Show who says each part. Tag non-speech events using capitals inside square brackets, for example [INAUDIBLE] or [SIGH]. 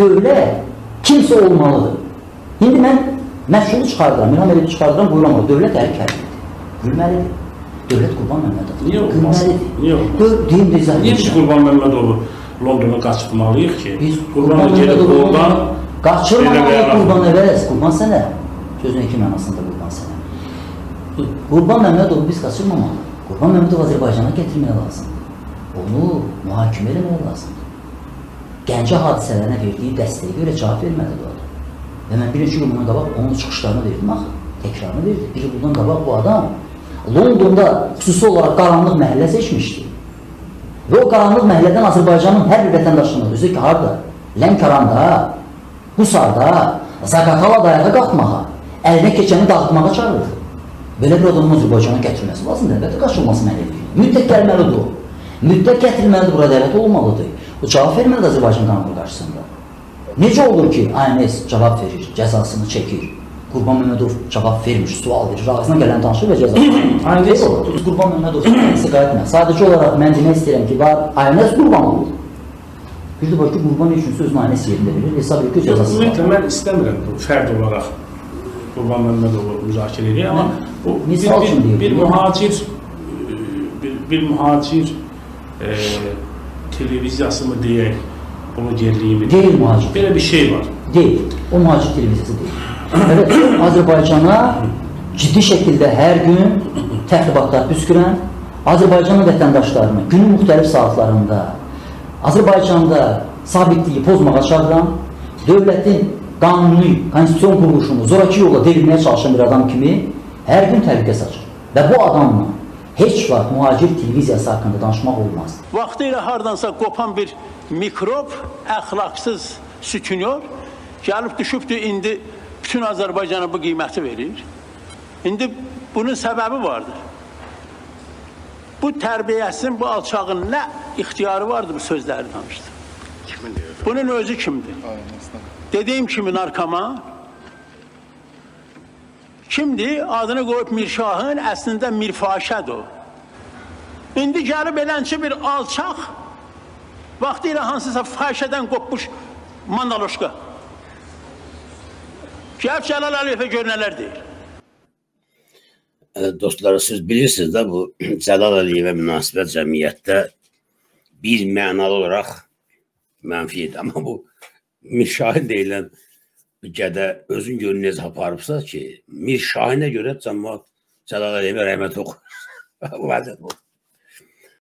Speaker 1: Dövlət kimsə olmalıdır. İndi mən məşğulu çıxardıram, İlham Əliyev çıxardıram, buyuram o dövlət əli kəllidir. Gülməlidir. Dövlət Qurban Məmmədov.
Speaker 2: Niyə olmaz? Niyə olmaz?
Speaker 1: Deyim izah
Speaker 2: Niyə biz. Qurban Məmmədovu Londona qaçırmalıyıq ki?
Speaker 1: Biz
Speaker 2: Qurban gedib oradan
Speaker 1: qaçırmamalıyıq
Speaker 2: elə
Speaker 1: Qurban əvəz, Qurban sənə. Sözün iki mənasında Qurban sənə. Qurban Məmmədovu biz qaçırmamalıyıq. Qurban Məmmədov Azərbaycana gətirmək lazımdır. Onu mühakimə eləmək lazımdır. Gəncə hadisələrinə verdiyi dəstəyə görə cavab verməli bu adam. Və mən bir neçə gün bundan qabaq onun çıxışlarını verdim axı. Təkrarını verdim. Bir bundan qabaq bu adam Londonda xüsusi olaraq qaranlıq məhəllə seçmişdi. Və o qaranlıq məhəllədən Azərbaycanın hər bir vətəndaşının özü ki, harada? Lənkəranda, Husarda, Zaqatalada ayağa qalxmağa, əlinə keçəni dağıtmağa çağırdı. Belə bir adamın Azərbaycana gətirilməsi lazımdır, əlbəttə qaçılması mənəvi. Müddət gəlməlidir o. Müddət gətirilməlidir, burada ədalət olmalıdır. O cavab verməlidir Azərbaycan qanunu qarşısında. Necə olur ki, ANS cavab verir, cəzasını çəkir. Qurban Məmmədov cavab vermir, sual verir, ağzına gələn danışır və cəzasını [CLEARS THROAT]
Speaker 2: ANS
Speaker 1: olur. Qurban Məmmədov ANS qayıtmır. Sadəcə olaraq mən demək istəyirəm ki, var ANS qurban olur. Bir də var ki, qurban üçün sözünü ANS yerində verir, hesab edir ki, cəzası var.
Speaker 2: Ümumiyyətlə mən istəmirəm bu fərd olaraq Qurban Məmmədovu müzakirə edək, amma bu bir, bir, bir mühacir e, bir, bir mühacir e, televiziyası mı deyək, bunu gerliyimi
Speaker 1: Deyil mühacir.
Speaker 2: Belə bir şey var.
Speaker 1: Deyil. O mühacir televiziyası deyil. Evet, [CLEARS THROAT] Azərbaycana ciddi şəkildə hər gün təxribatlar püskürən, Azərbaycanın vətəndaşlarını günün müxtəlif saatlarında Azərbaycanda sabitliyi pozmağa çağıran, dövlətin qanuni, konstitusiyon quruluşunu zoraki yolla devirməyə çalışan bir adam kimi hər gün təhlükə saçır. Və bu adamla heç vaxt mühacir televiziyası haqqında danışmaq olmaz.
Speaker 3: Vaxtilə hardansa qopan bir mikrob, əxlaqsız sütünyor, gəlib düşübdür indi bütün Azərbaycana bu qiyməti verir. İndi bunun səbəbi vardır. Bu tərbiyəsinin, bu alçağın nə ixtiyarı vardı bu sözləri danışdı.
Speaker 4: Kimin diyor?
Speaker 3: Bunun özü kimdir? Dediyim kimi narkoman. Kimdir? Adını qoyub Mirşahın, əslində Mirfaşədir. İndi gəlib elənçi bir alçaq, vaxtı ilə hansısa fahişədən qopmuş mandaloşka. Gəlib Cəlal Əliyevə gör nələr deyir.
Speaker 5: Dostlar, siz bilirsiniz də bu [CLEARS THROAT] Cəlal Əliyevə münasibət cəmiyyətdə bir mənalı olaraq mənfidir. Amma bu Mir Şahin deyilən gədə özün görün necə aparıbsa ki, Mir Şahinə görə cəmaat Cəlal Əliyevə rəhmət oxur. Bu vəziyyət bu.